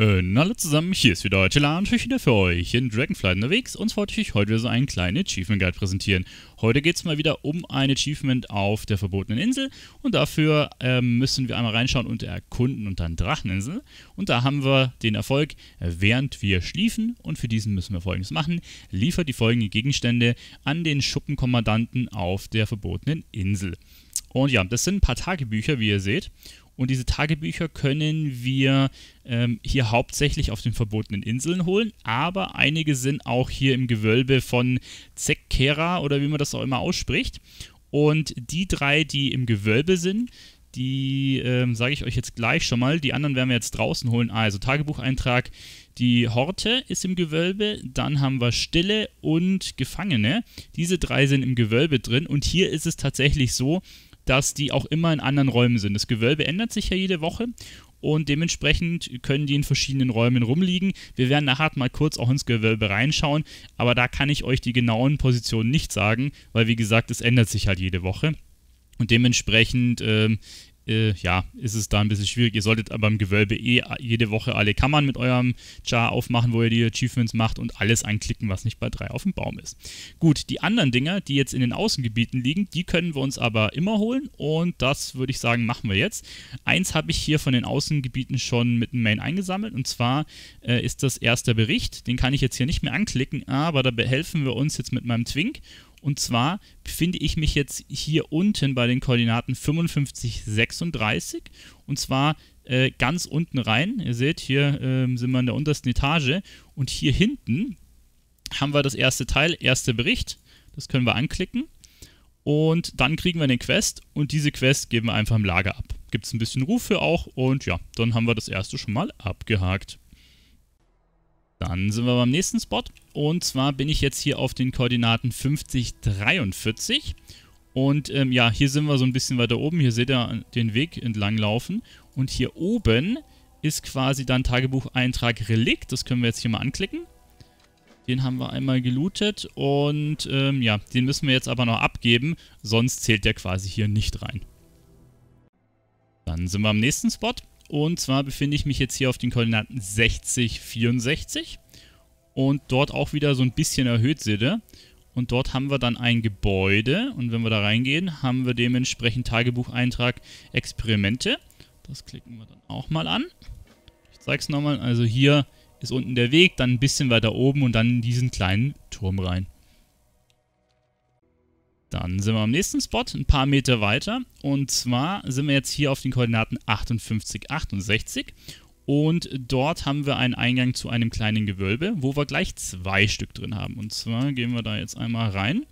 Äh, hallo zusammen, hier ist wieder heute und ich wieder für euch in Dragonflight unterwegs. Und wollte ich euch heute so einen kleinen Achievement Guide präsentieren. Heute geht es mal wieder um ein Achievement auf der verbotenen Insel. Und dafür ähm, müssen wir einmal reinschauen unter Erkunden und dann Dracheninsel. Und da haben wir den Erfolg, während wir schliefen. Und für diesen müssen wir folgendes machen, liefert die folgenden Gegenstände an den Schuppenkommandanten auf der verbotenen Insel. Und ja, das sind ein paar Tagebücher, wie ihr seht und diese Tagebücher können wir ähm, hier hauptsächlich auf den verbotenen Inseln holen, aber einige sind auch hier im Gewölbe von Zekera oder wie man das auch immer ausspricht. Und die drei, die im Gewölbe sind, die ähm, sage ich euch jetzt gleich schon mal. Die anderen werden wir jetzt draußen holen. Also Tagebucheintrag, die Horte ist im Gewölbe, dann haben wir Stille und Gefangene. Diese drei sind im Gewölbe drin und hier ist es tatsächlich so, dass die auch immer in anderen Räumen sind. Das Gewölbe ändert sich ja jede Woche und dementsprechend können die in verschiedenen Räumen rumliegen. Wir werden nachher mal kurz auch ins Gewölbe reinschauen, aber da kann ich euch die genauen Positionen nicht sagen, weil wie gesagt, es ändert sich halt jede Woche. Und dementsprechend ähm, äh, ja, ist es da ein bisschen schwierig. Ihr solltet aber im Gewölbe eh jede Woche alle Kammern mit eurem Char aufmachen, wo ihr die Achievements macht und alles anklicken, was nicht bei 3 auf dem Baum ist. Gut, die anderen Dinger, die jetzt in den Außengebieten liegen, die können wir uns aber immer holen und das würde ich sagen, machen wir jetzt. Eins habe ich hier von den Außengebieten schon mit dem Main eingesammelt und zwar äh, ist das erster Bericht. Den kann ich jetzt hier nicht mehr anklicken, aber da behelfen wir uns jetzt mit meinem Twink und zwar befinde ich mich jetzt hier unten bei den Koordinaten 55, 36. Und zwar äh, ganz unten rein. Ihr seht, hier äh, sind wir in der untersten Etage. Und hier hinten haben wir das erste Teil, erster Bericht. Das können wir anklicken. Und dann kriegen wir eine Quest. Und diese Quest geben wir einfach im Lager ab. Gibt es ein bisschen Ruf für auch. Und ja, dann haben wir das erste schon mal abgehakt. Dann sind wir beim nächsten Spot. Und zwar bin ich jetzt hier auf den Koordinaten 50, 43. Und ähm, ja, hier sind wir so ein bisschen weiter oben. Hier seht ihr den Weg entlang laufen. Und hier oben ist quasi dann Tagebucheintrag Relikt. Das können wir jetzt hier mal anklicken. Den haben wir einmal gelootet und ähm, ja, den müssen wir jetzt aber noch abgeben, sonst zählt der quasi hier nicht rein. Dann sind wir am nächsten Spot und zwar befinde ich mich jetzt hier auf den Koordinaten 60, 64. Und dort auch wieder so ein bisschen erhöht ihr. Und dort haben wir dann ein Gebäude. Und wenn wir da reingehen, haben wir dementsprechend Tagebucheintrag Experimente. Das klicken wir dann auch mal an. Ich zeige es nochmal. Also hier ist unten der Weg, dann ein bisschen weiter oben und dann in diesen kleinen Turm rein. Dann sind wir am nächsten Spot, ein paar Meter weiter. Und zwar sind wir jetzt hier auf den Koordinaten 58, 68. Und dort haben wir einen Eingang zu einem kleinen Gewölbe, wo wir gleich zwei Stück drin haben. Und zwar gehen wir da jetzt einmal rein.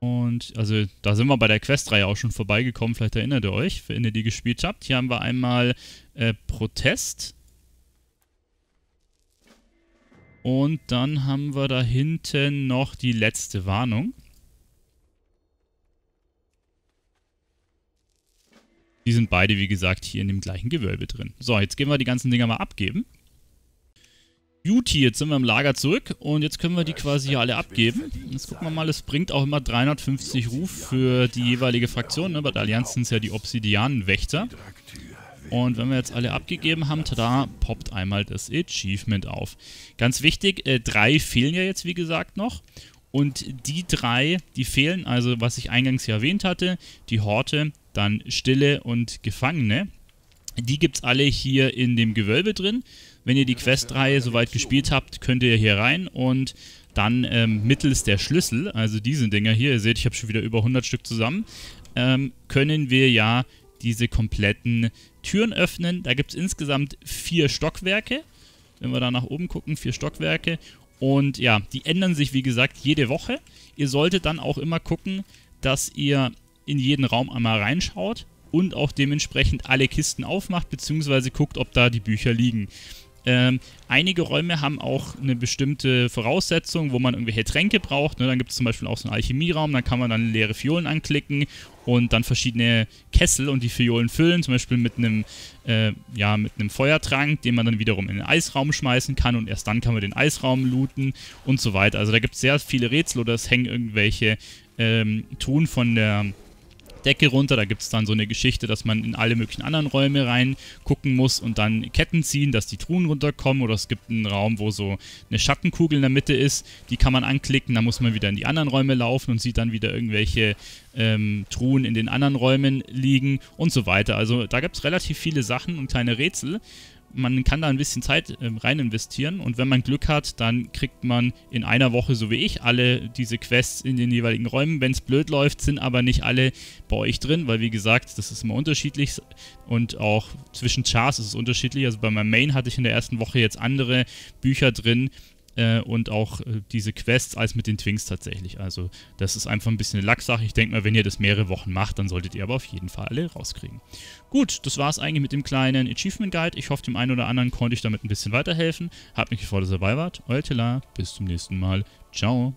Und also da sind wir bei der Questreihe auch schon vorbeigekommen, vielleicht erinnert ihr euch, wenn ihr die gespielt habt. Hier haben wir einmal äh, Protest. Und dann haben wir da hinten noch die letzte Warnung. Die sind beide, wie gesagt, hier in dem gleichen Gewölbe drin. So, jetzt gehen wir die ganzen Dinger mal abgeben. Beauty, jetzt sind wir im Lager zurück und jetzt können wir die quasi hier alle abgeben. Jetzt gucken wir mal, es bringt auch immer 350 Ruf für die jeweilige Fraktion. Ne? Bei der Allianz sind es ja die Obsidianenwächter. Und wenn wir jetzt alle abgegeben haben, da poppt einmal das Achievement auf. Ganz wichtig, äh, drei fehlen ja jetzt, wie gesagt, noch. Und die drei, die fehlen, also was ich eingangs ja erwähnt hatte, die Horte, dann Stille und Gefangene. Die gibt es alle hier in dem Gewölbe drin. Wenn ihr die Questreihe soweit gespielt habt, könnt ihr hier rein und dann ähm, mittels der Schlüssel, also diese Dinger hier, ihr seht, ich habe schon wieder über 100 Stück zusammen, ähm, können wir ja diese kompletten Türen öffnen. Da gibt es insgesamt vier Stockwerke. Wenn wir da nach oben gucken, vier Stockwerke. Und ja, die ändern sich, wie gesagt, jede Woche. Ihr solltet dann auch immer gucken, dass ihr in jeden Raum einmal reinschaut und auch dementsprechend alle Kisten aufmacht, beziehungsweise guckt, ob da die Bücher liegen. Ähm, einige Räume haben auch eine bestimmte Voraussetzung, wo man irgendwelche Tränke braucht. Ne? Dann gibt es zum Beispiel auch so einen Alchemieraum, da kann man dann leere Fiolen anklicken und dann verschiedene Kessel und die Fiolen füllen, zum Beispiel mit einem, äh, ja, mit einem Feuertrank, den man dann wiederum in den Eisraum schmeißen kann und erst dann kann man den Eisraum looten und so weiter. Also da gibt es sehr viele Rätsel oder es hängen irgendwelche ähm, Truhen von der Decke runter. Da gibt es dann so eine Geschichte, dass man in alle möglichen anderen Räume reingucken muss und dann Ketten ziehen, dass die Truhen runterkommen. Oder es gibt einen Raum, wo so eine Schattenkugel in der Mitte ist. Die kann man anklicken. Da muss man wieder in die anderen Räume laufen und sieht dann wieder irgendwelche ähm, Truhen in den anderen Räumen liegen und so weiter. Also da gibt es relativ viele Sachen und kleine Rätsel man kann da ein bisschen Zeit ähm, rein investieren und wenn man Glück hat, dann kriegt man in einer Woche, so wie ich, alle diese Quests in den jeweiligen Räumen. Wenn es blöd läuft, sind aber nicht alle bei euch drin, weil wie gesagt, das ist immer unterschiedlich und auch zwischen Chars ist es unterschiedlich. Also bei meinem Main hatte ich in der ersten Woche jetzt andere Bücher drin, äh, und auch äh, diese Quests als mit den Twinks tatsächlich. Also das ist einfach ein bisschen eine Lacksache. Ich denke mal, wenn ihr das mehrere Wochen macht, dann solltet ihr aber auf jeden Fall alle rauskriegen. Gut, das war es eigentlich mit dem kleinen Achievement Guide. Ich hoffe, dem einen oder anderen konnte ich damit ein bisschen weiterhelfen. Hat mich gefreut, dass ihr dabei wart. Euer Tela, bis zum nächsten Mal. Ciao.